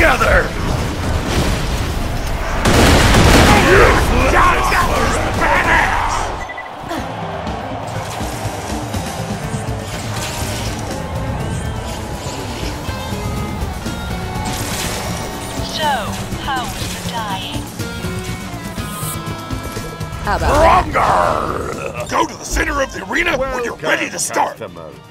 together! How about Wronger! Go to the center of the arena well when you're ready to start! Customer.